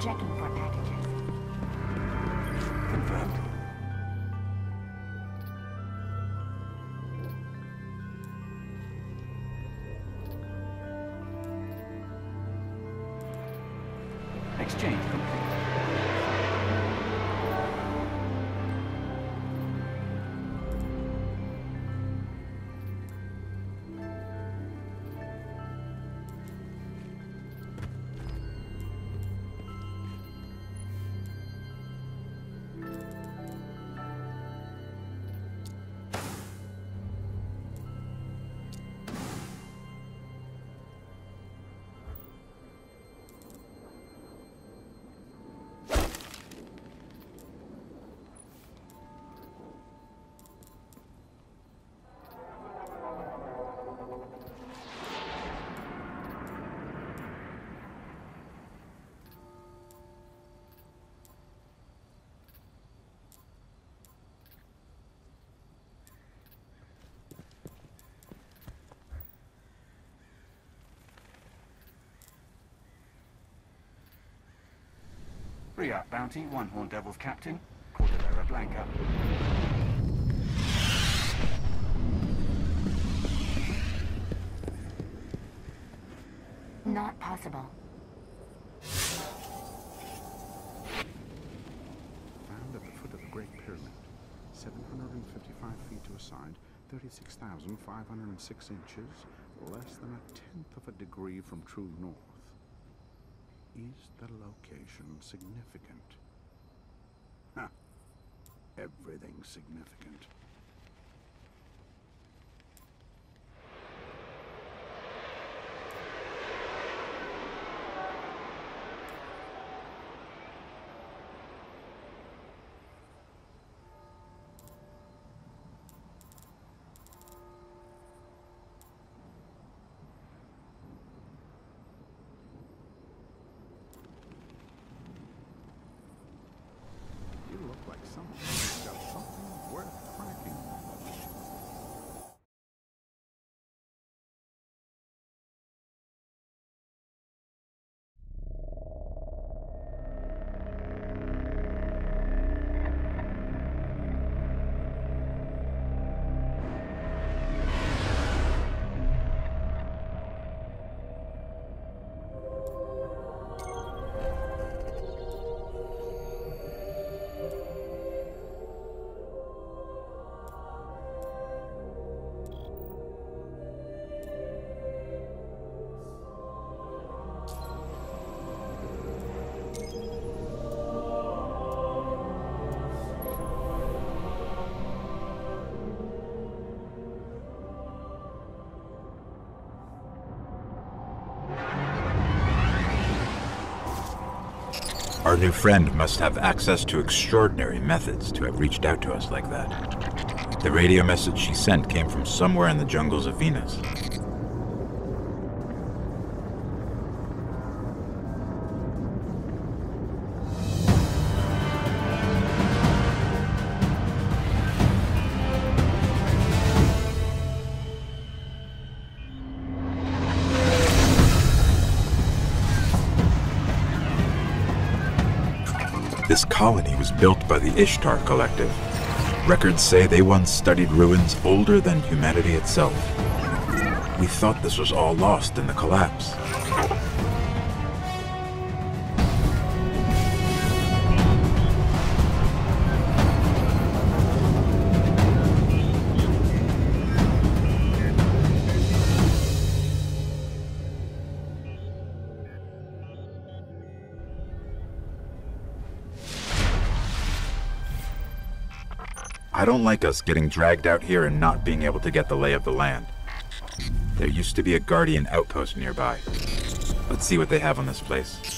Checking. Re-up bounty, one Horn Devils captain, Cordillera Blanca. Not possible. Found at the foot of the Great Pyramid, 755 feet to a side, 36,506 inches, less than a tenth of a degree from true north. Is the location significant? Ha! Everything's significant. New friend must have access to extraordinary methods to have reached out to us like that. The radio message she sent came from somewhere in the jungles of Venus. This colony was built by the Ishtar Collective. Records say they once studied ruins older than humanity itself. We thought this was all lost in the collapse. Don't like us getting dragged out here and not being able to get the lay of the land. There used to be a Guardian outpost nearby. Let's see what they have on this place.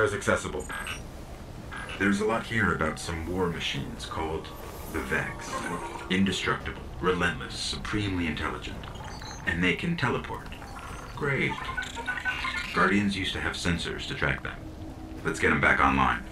Sparrow's accessible. There's a lot here about some war machines called the Vex. Indestructible, relentless, supremely intelligent. And they can teleport. Great. Guardians used to have sensors to track them. Let's get them back online.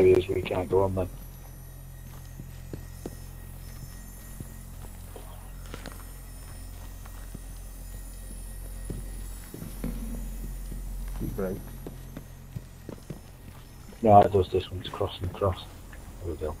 Areas we can't go on then. Right. No, it does this one's cross and cross. There we go.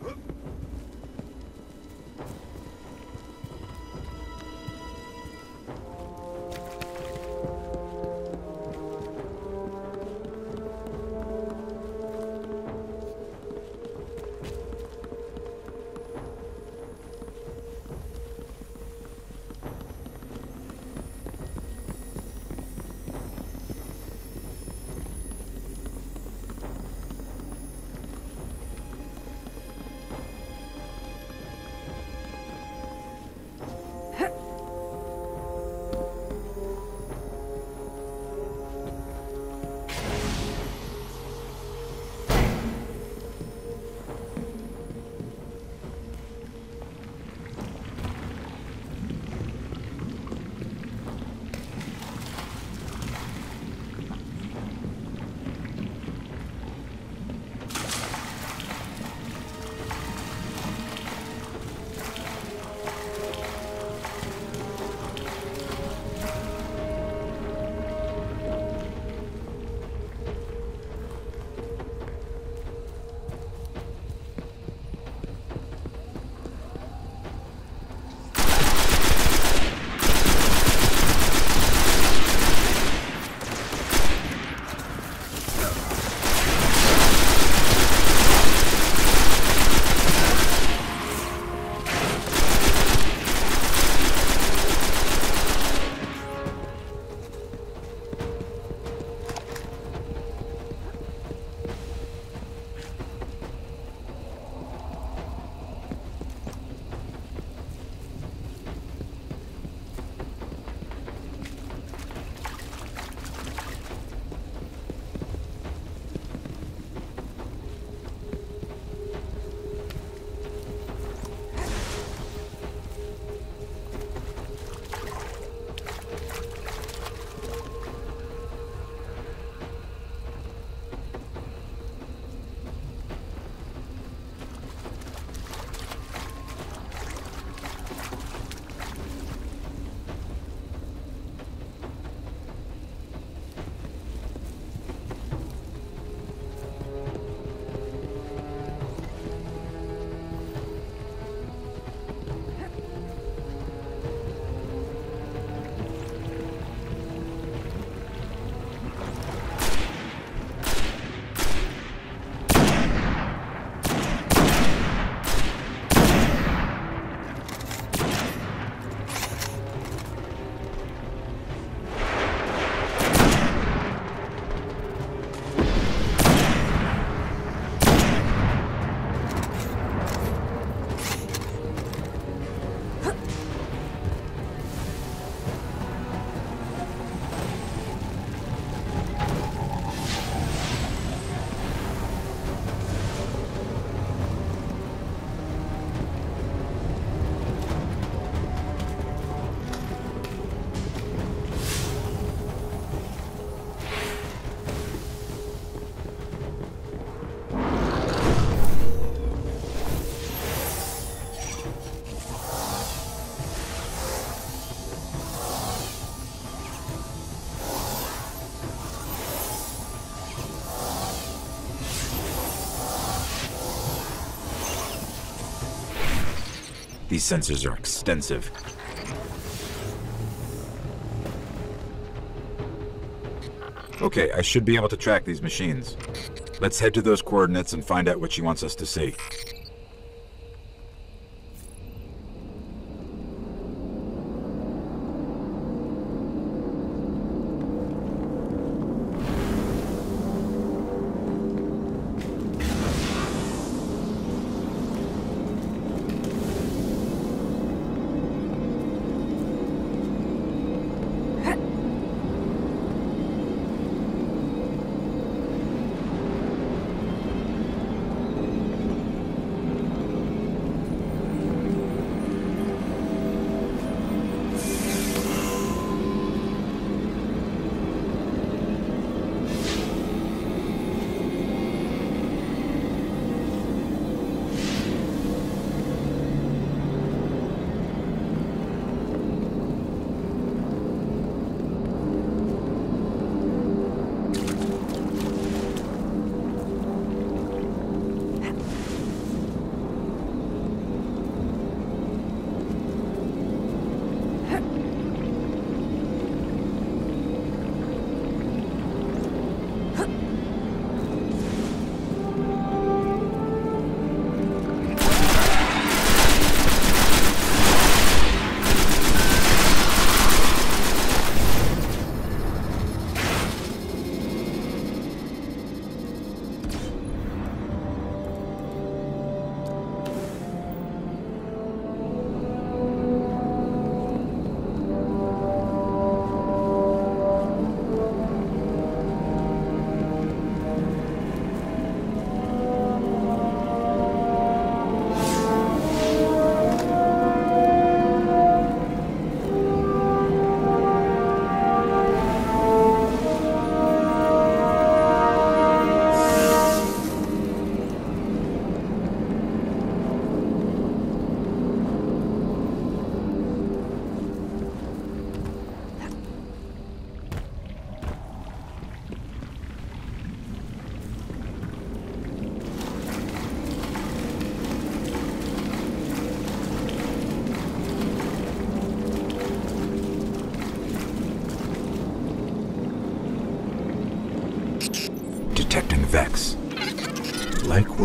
Huh? These sensors are extensive. Okay, I should be able to track these machines. Let's head to those coordinates and find out what she wants us to see.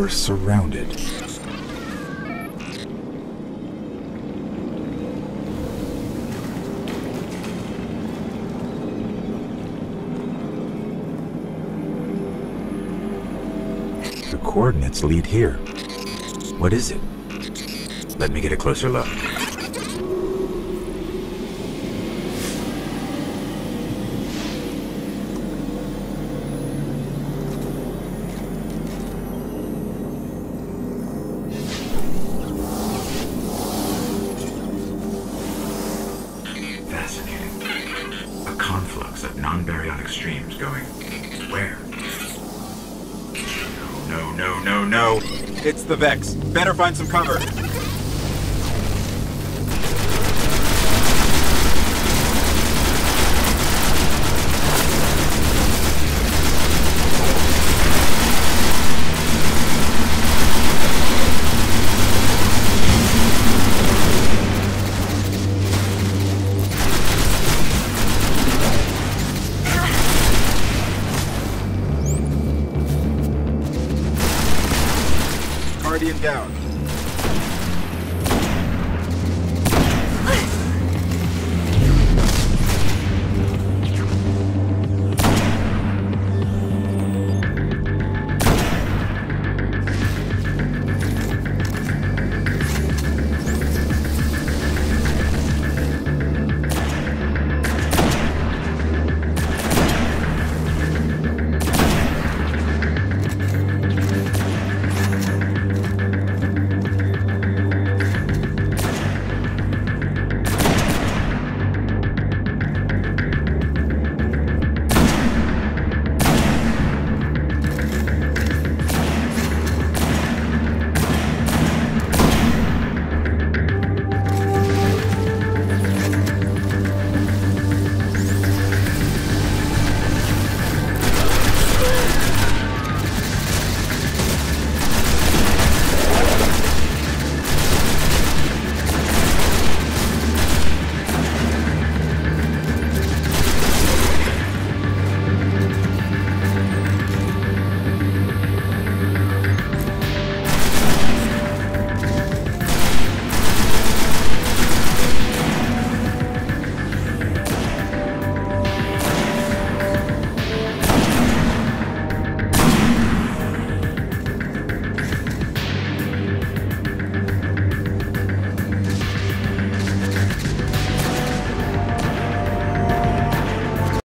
Surrounded. The coordinates lead here. What is it? Let me get a closer look. The Vex. Better find some cover.